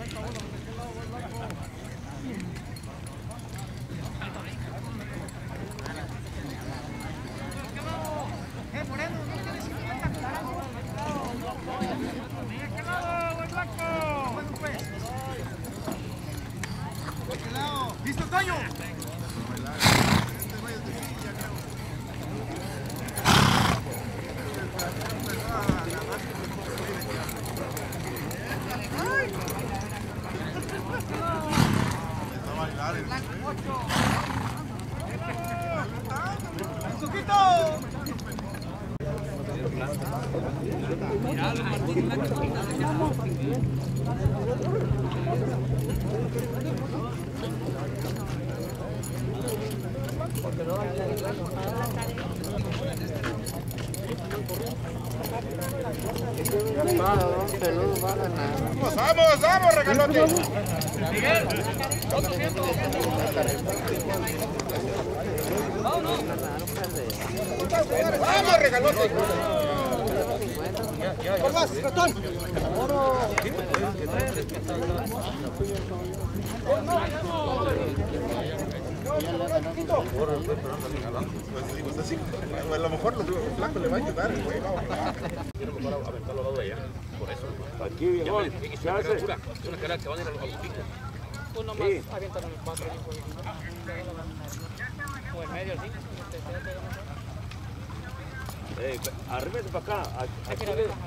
¿Listo, Vamos, vamos, vamos, regalote. Vamos, regalote. ¿Cuál más, ratón? Pues a lo mejor los blancos le va a ayudar, güey. Quiero mejor aventarlo de allá. Por eso. Aquí, viejo. Carrera dura. Es una carrera que van a ir a los, los picos. Uno más, avientan el 4 O en medio, sí. Eh, arrímese para acá. Aquí le decimos.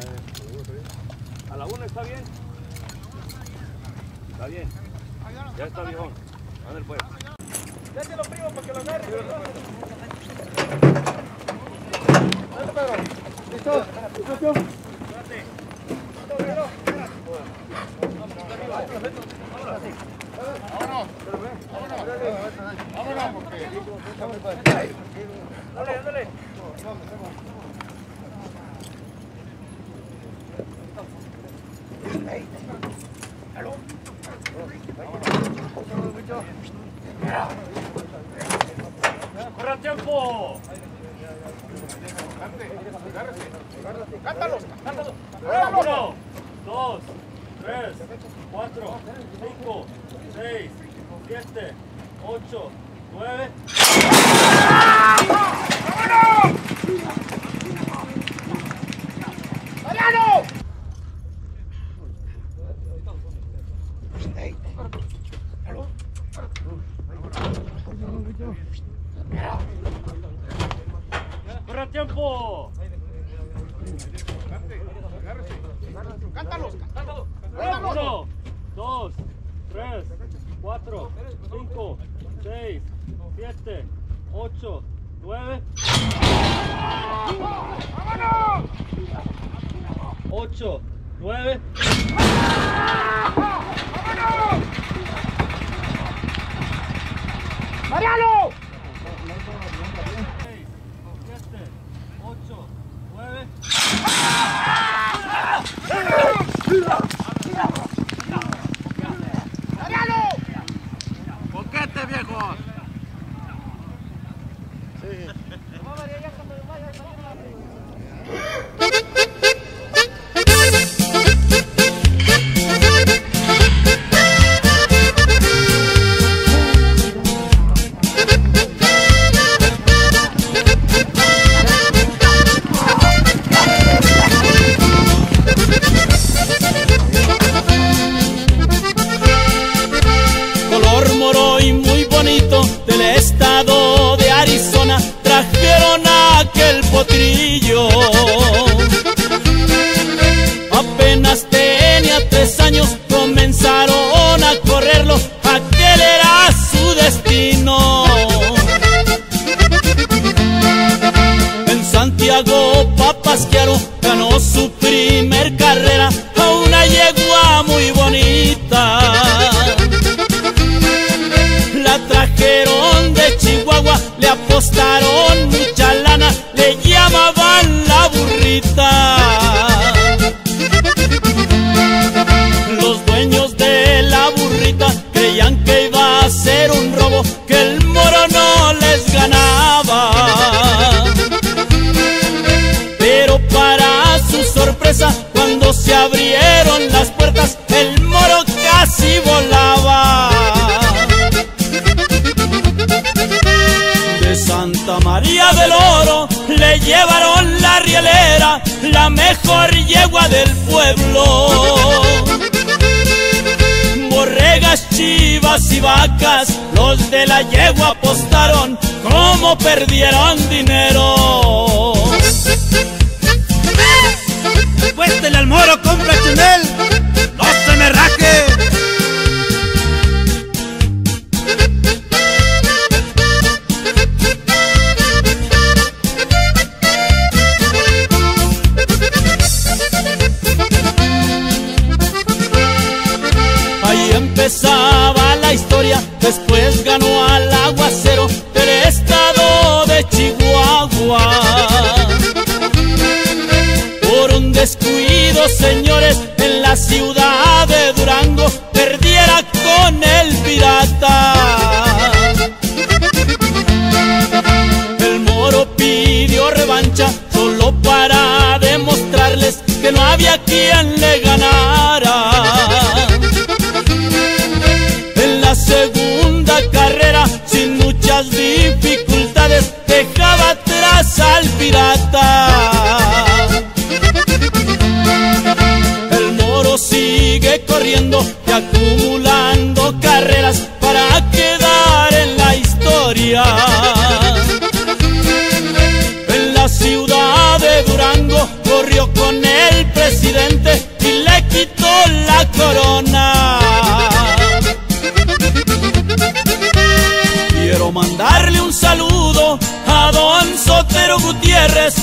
Eh, A la una está bien. Está bien. Ya está viejón. Ándale pues. Déjelo, primo, para que lo agarre. ¿Listo? ¿Listo? vámonos, porque Dale, dale. ¡Corre tiempo! cántalos, cántalos. Uno, dos, tres, cuatro, cinco, seis, siete, ocho, nueve. ¡Mariano! ¡Corre tiempo! Cántalos, cántalos. Uno, dos, tres, cuatro, cinco, seis, siete, ocho, nueve. Ocho, nueve. ganó su primer carrera a una yegua muy bonita. La trajeron de Chihuahua, le apostaron mucha lana, le llamaban la burrita. Los dueños de la burrita creían que iba a ser un cuando se abrieron las puertas, el moro casi volaba. De Santa María del Oro le llevaron la rielera, la mejor yegua del pueblo. Borregas, chivas y vacas, los de la yegua apostaron como perdieron dinero. Cuéntele al moro, compra Chanel. La ciudad de Durango, perdiera con el pirata. El moro pidió revancha solo para demostrarles que no había quien le ganara. En la segunda carrera, sin muchas dificultades, dejaba atrás al pirata. Acumulando carreras para quedar en la historia. En la ciudad de Durango corrió con el presidente y le quitó la corona. Quiero mandarle un saludo a don Sotero Gutiérrez,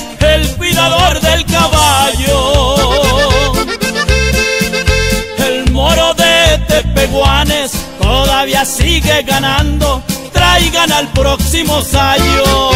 sigue ganando, traigan al próximo Sayo.